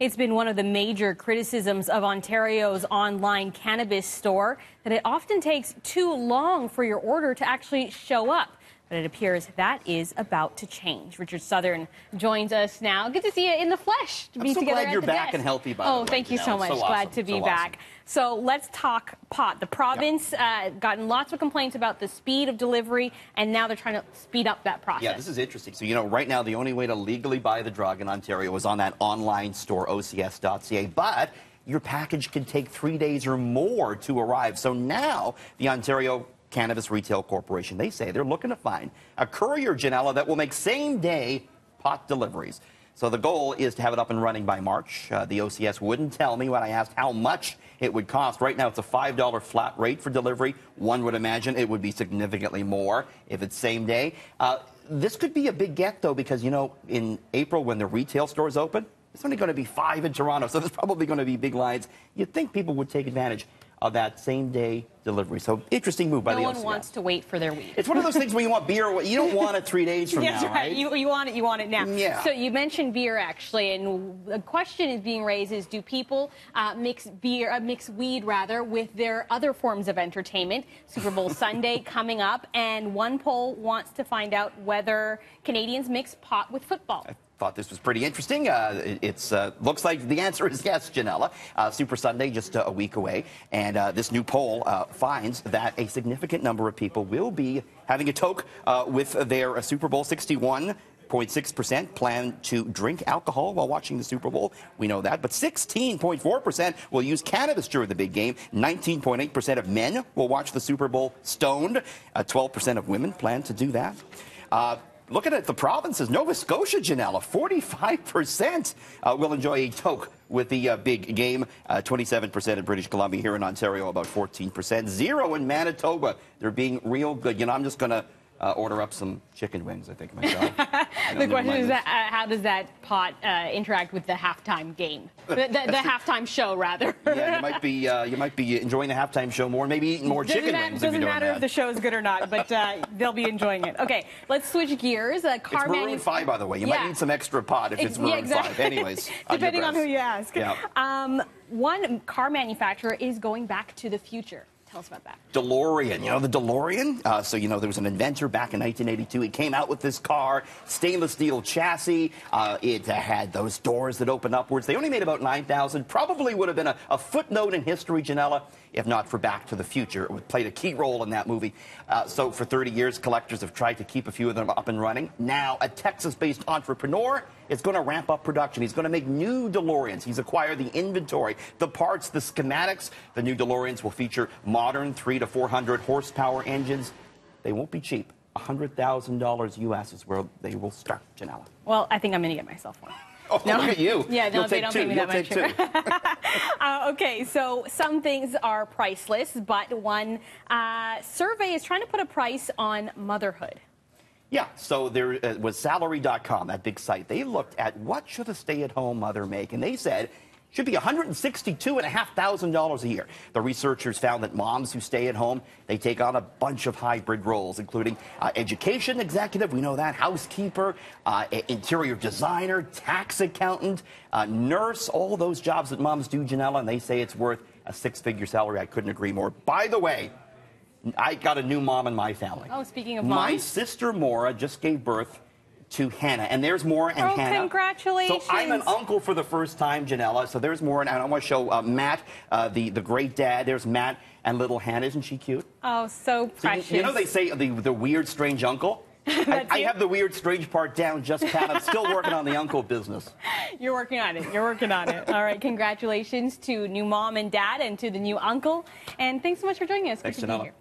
It's been one of the major criticisms of Ontario's online cannabis store that it often takes too long for your order to actually show up. But it appears that is about to change. Richard Southern joins us now. Good to see you in the flesh. To I'm be so together glad you're back desk. and healthy, by Oh, the way, thank you so much. So glad awesome, to be so back. So let's talk pot. The province uh, gotten lots of complaints about the speed of delivery, and now they're trying to speed up that process. Yeah, this is interesting. So, you know, right now, the only way to legally buy the drug in Ontario is on that online store, ocs.ca. But your package can take three days or more to arrive. So now, the Ontario Cannabis Retail Corporation, they say they're looking to find a courier, Ginella, that will make same day pot deliveries. So the goal is to have it up and running by March. Uh, the OCS wouldn't tell me when I asked how much it would cost. Right now, it's a $5 flat rate for delivery. One would imagine it would be significantly more if it's same day. Uh, this could be a big get, though, because, you know, in April when the retail stores open, there's only going to be five in Toronto, so there's probably going to be big lines. You'd think people would take advantage of that same day delivery. So interesting move by no the one OCS. wants to wait for their weed. It's one of those things where you want beer. You don't want it three days from That's now, right. You, you want it, you want it now. Yeah. So you mentioned beer actually, and the question is being raised: is do people uh, mix beer, uh, mix weed rather, with their other forms of entertainment? Super Bowl Sunday coming up, and one poll wants to find out whether Canadians mix pot with football. Thought this was pretty interesting. Uh, it uh, looks like the answer is yes, Ginella. Uh, Super Sunday just uh, a week away, and uh, this new poll uh, finds that a significant number of people will be having a toke with their Super Bowl 61. 0.6% plan to drink alcohol while watching the Super Bowl. We know that. But 16.4% will use cannabis during the big game. 19.8% of men will watch the Super Bowl stoned. Uh, 12% of women plan to do that. Uh, Looking at the provinces, Nova Scotia, Ginella, 45% uh, will enjoy a toke with the uh, big game. Uh, 27% in British Columbia. Here in Ontario, about 14%. Zero in Manitoba. They're being real good. You know, I'm just going to uh, order up some chicken wings, I think, myself. I The question is, that, uh, how does that pot uh, interact with the halftime game, the, the, the halftime show rather? yeah, you might be uh, you might be enjoying the halftime show more, maybe eating more Doesn't chicken matter, wings if doesn't doing matter that. if the show is good or not, but uh, they'll be enjoying it. Okay, let's switch gears. Uh, car it's Maroon manu- 5, by the way. You Yeah. might need some extra pot if it's Ex- Maroon yeah, exactly. 5. Anyways, depending on who you ask. Yeah. Um, one car manufacturer is going back to the future. Tell us about that. DeLorean. You know the DeLorean? Uh, so, you know, there was an inventor back in 1982. He came out with this car, stainless steel chassis. Uh, it uh, had those doors that open upwards. They only made about 9,000. Probably would have been a, a footnote in history, Ginella, if not for Back to the Future. It would played a key role in that movie. Uh, so, for 30 years, collectors have tried to keep a few of them up and running. Now, a Texas based entrepreneur is going to ramp up production. He's going to make new DeLoreans. He's acquired the inventory, the parts, the schematics. The new DeLoreans will feature modern three to 400 horsepower engines. They won't be cheap. $100,000 US is where they will start, Ginella. Well, I think I'm going to get myself one. Oh, No. look at you. Yeah, no, You'll they don't two. pay me You'll that take much. two. Uh, okay, so some things are priceless, but one uh, survey is trying to put a price on motherhood. Yeah, so there uh, was salary.com, that big site. They looked at what should a stay-at-home mother make, and they said should be $162,500 a year. The researchers found that moms who stay at home, they take on a bunch of hybrid roles, including uh, education executive, we know that, housekeeper, uh, interior designer, tax accountant, uh, nurse, all those jobs that moms do, Ginella, and they say it's worth a six-figure salary. I couldn't agree more. By the way, I got a new mom in my family. Oh, speaking of My sister Maura just gave birth to Hannah, and there's Maura and Oh, Hannah. congratulations. So I'm an uncle for the first time, Ginella. So there's Maura, and I want to show uh, Matt, uh, the the great dad. There's Matt and little Hannah. Isn't she cute? Oh, so So you- precious. you know they say the the weird strange uncle. I, I have the weird strange part down just pat. I'm still working on the uncle business. You're working on it. You're working on it. All right, congratulations to new mom and dad and to the new uncle. And thanks so much for joining us. Good Thanks, to be here.